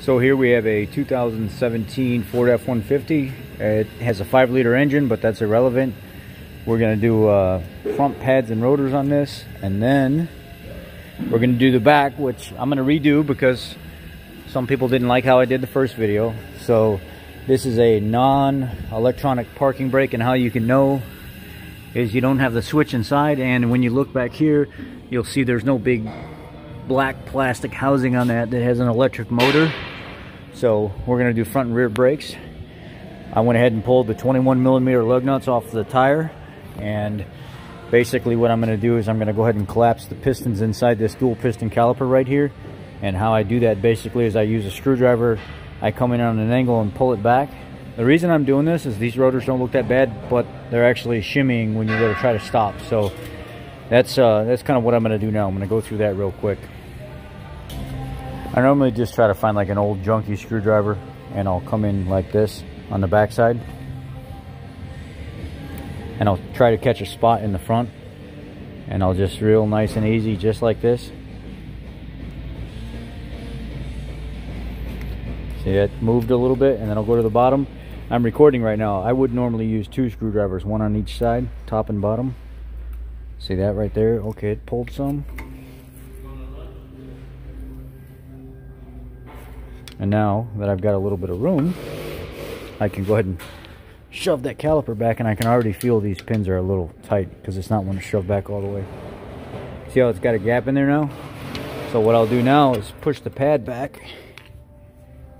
So here we have a 2017 Ford F-150. It has a 5 liter engine, but that's irrelevant. We're going to do uh, front pads and rotors on this. And then we're going to do the back, which I'm going to redo because some people didn't like how I did the first video. So this is a non-electronic parking brake. And how you can know is you don't have the switch inside. And when you look back here, you'll see there's no big black plastic housing on that that has an electric motor. So we're gonna do front and rear brakes. I went ahead and pulled the 21 millimeter lug nuts off the tire and basically what I'm gonna do is I'm gonna go ahead and collapse the pistons inside this dual piston caliper right here. And how I do that basically is I use a screwdriver, I come in on an angle and pull it back. The reason I'm doing this is these rotors don't look that bad, but they're actually shimmying when you go to try to stop. So that's uh, that's kind of what I'm gonna do now. I'm gonna go through that real quick. I normally just try to find like an old junky screwdriver and I'll come in like this on the backside. And I'll try to catch a spot in the front. And I'll just real nice and easy, just like this. See, it moved a little bit and then I'll go to the bottom. I'm recording right now. I would normally use two screwdrivers, one on each side, top and bottom. See that right there? Okay, it pulled some. And now that I've got a little bit of room, I can go ahead and shove that caliper back and I can already feel these pins are a little tight because it's not one to shove back all the way. See how it's got a gap in there now? So what I'll do now is push the pad back,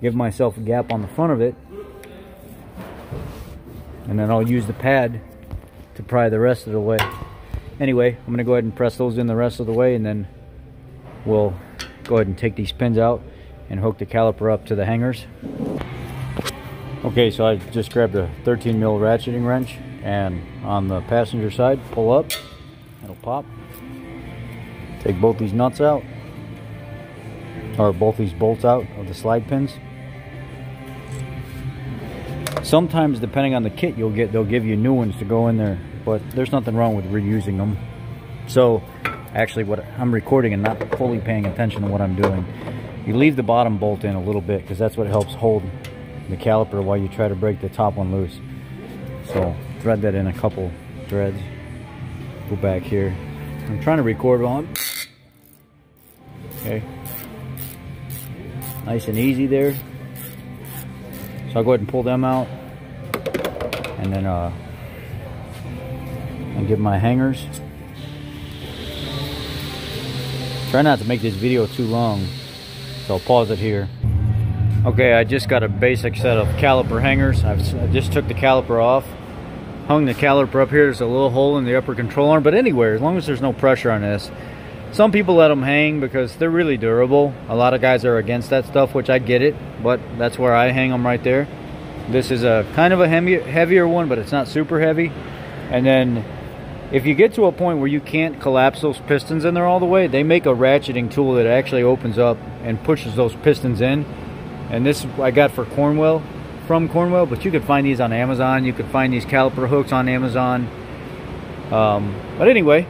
give myself a gap on the front of it, and then I'll use the pad to pry the rest of the way. Anyway, I'm gonna go ahead and press those in the rest of the way and then we'll go ahead and take these pins out and hook the caliper up to the hangers. Okay, so I just grabbed a 13 mil ratcheting wrench and on the passenger side, pull up, it'll pop. Take both these nuts out, or both these bolts out of the slide pins. Sometimes, depending on the kit you'll get, they'll give you new ones to go in there, but there's nothing wrong with reusing them. So, actually, what I'm recording and not fully paying attention to what I'm doing you leave the bottom bolt in a little bit because that's what helps hold the caliper while you try to break the top one loose. So thread that in a couple threads. Go back here. I'm trying to record on. Okay. Nice and easy there. So I'll go ahead and pull them out. And then uh, and get my hangers. Try not to make this video too long. So I'll pause it here. Okay, I just got a basic set of caliper hangers. I've, I just took the caliper off, hung the caliper up here. There's a little hole in the upper control arm, but anywhere, as long as there's no pressure on this. Some people let them hang because they're really durable. A lot of guys are against that stuff, which I get it, but that's where I hang them right there. This is a kind of a heavier one, but it's not super heavy. And then if you get to a point where you can't collapse those pistons in there all the way, they make a ratcheting tool that actually opens up and pushes those pistons in. And this I got for Cornwell, from Cornwell, but you could find these on Amazon. You could find these caliper hooks on Amazon. Um, but anyway,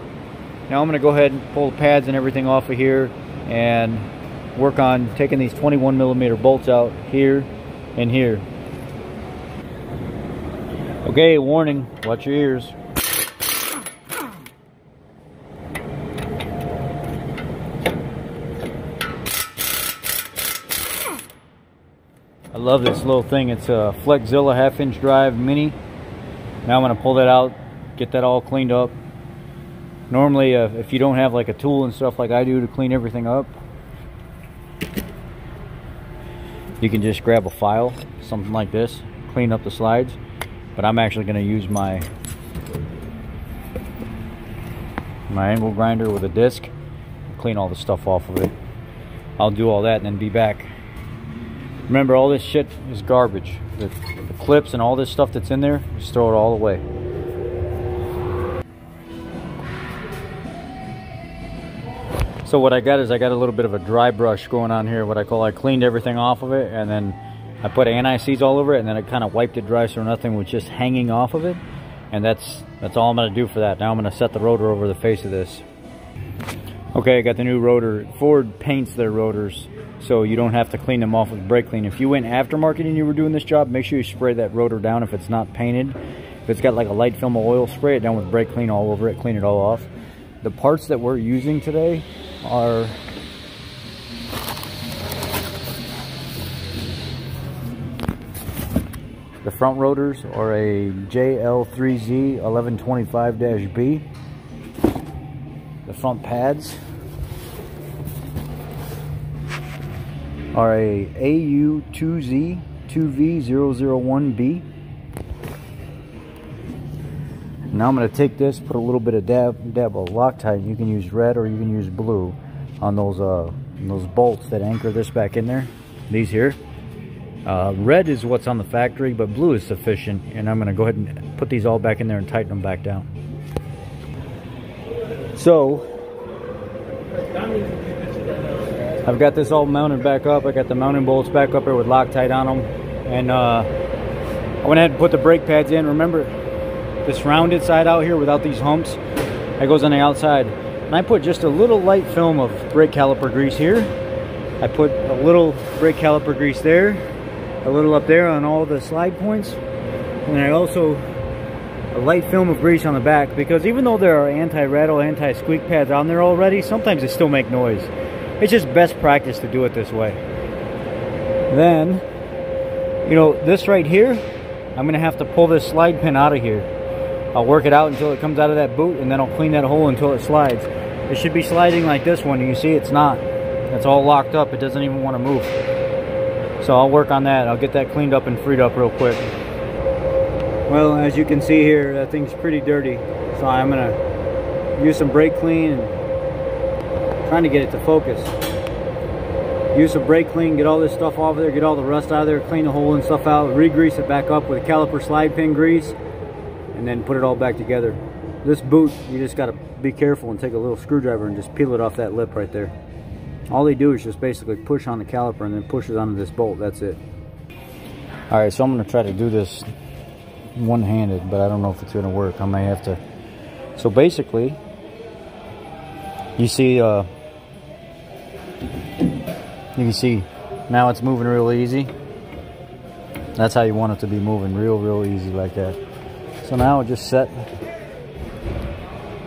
now I'm going to go ahead and pull the pads and everything off of here and work on taking these 21 millimeter bolts out here and here. Okay, warning, watch your ears. I love this little thing. It's a Flexzilla half inch drive mini. Now I'm going to pull that out, get that all cleaned up. Normally, uh, if you don't have like a tool and stuff like I do to clean everything up, you can just grab a file, something like this, clean up the slides. But I'm actually going to use my my angle grinder with a disc, clean all the stuff off of it. I'll do all that and then be back. Remember, all this shit is garbage. The, the clips and all this stuff that's in there, just throw it all away. So what I got is I got a little bit of a dry brush going on here, what I call I cleaned everything off of it and then I put anti-seize all over it and then I kind of wiped it dry so nothing was just hanging off of it. And that's that's all I'm going to do for that. Now I'm going to set the rotor over the face of this. Okay, I got the new rotor. Ford paints their rotors so you don't have to clean them off with brake clean. If you went aftermarket and you were doing this job, make sure you spray that rotor down if it's not painted. If it's got like a light film of oil, spray it down with brake clean all over it, clean it all off. The parts that we're using today are the front rotors are a JL3Z 1125-B. The front pads are a AU2Z 2V001B. Now I'm going to take this, put a little bit of dab, dab of Loctite. You can use red or you can use blue on those uh, those bolts that anchor this back in there. These here. Uh, red is what's on the factory, but blue is sufficient. And I'm going to go ahead and put these all back in there and tighten them back down. So, I've got this all mounted back up. I got the mounting bolts back up here with Loctite on them. And uh, I went ahead and put the brake pads in. Remember, this rounded side out here without these humps, that goes on the outside. And I put just a little light film of brake caliper grease here. I put a little brake caliper grease there, a little up there on all the slide points. And I also a light film of grease on the back because even though there are anti-rattle, anti-squeak pads on there already, sometimes they still make noise. It's just best practice to do it this way. Then, you know, this right here, I'm to have to pull this slide pin out of here. I'll work it out until it comes out of that boot, and then I'll clean that hole until it slides. It should be sliding like this one. You see it's not. It's all locked up. It doesn't even want to move. So I'll work on that. I'll get that cleaned up and freed up real quick. Well, as you can see here, that thing's pretty dirty. So I'm going to use some brake clean trying to get it to focus. Use some brake clean, get all this stuff off of there, get all the rust out of there, clean the hole and stuff out, re-grease it back up with a caliper slide pin grease, and then put it all back together. This boot, you just got to be careful and take a little screwdriver and just peel it off that lip right there. All they do is just basically push on the caliper and then push it onto this bolt, that's it. Alright, so I'm to try to do this one-handed, but I don't know if it's going to work. I may have to. So basically, you see, uh, you can see now it's moving real easy. That's how you want it to be moving, real, real easy like that. So now just set,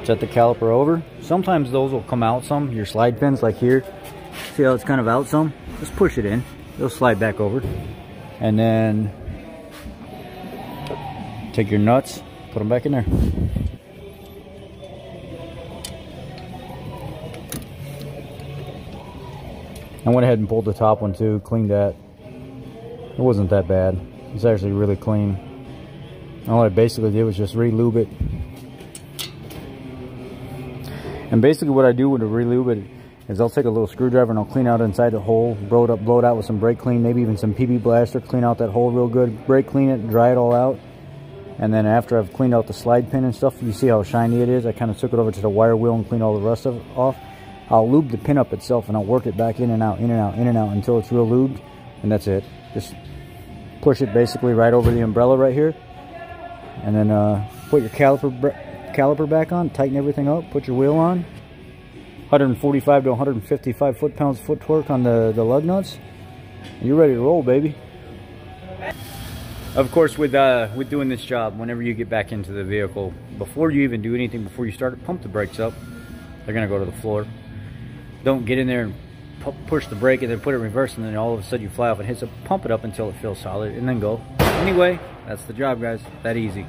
set the caliper over. Sometimes those will come out some, your slide pins like here. See how it's kind of out some? Just push it in. It'll slide back over. And then Take your nuts, put them back in there. I went ahead and pulled the top one too, cleaned that. It wasn't that bad. It's actually really clean. All I basically did was just re-lube it. And basically what I do with a re-lube it is I'll take a little screwdriver and I'll clean out inside the hole, blow it up, blow it out with some brake clean, maybe even some PB Blaster, clean out that hole real good, brake clean it, dry it all out. And then after I've cleaned out the slide pin and stuff, you see how shiny it is. I kind of took it over to the wire wheel and cleaned all the rust of off. I'll lube the pin up itself and I'll work it back in and out, in and out, in and out until it's real lubed. And that's it. Just push it basically right over the umbrella right here. And then uh, put your caliper, caliper back on, tighten everything up, put your wheel on. 145 to 155 foot-pounds foot torque on the, the lug nuts. You're ready to roll, baby. Of course, with uh, with doing this job, whenever you get back into the vehicle, before you even do anything, before you start, to pump the brakes up. They're gonna go to the floor. Don't get in there and push the brake and then put it in reverse, and then all of a sudden you fly off and hit it. Pump it up until it feels solid, and then go. Anyway, that's the job, guys. That easy.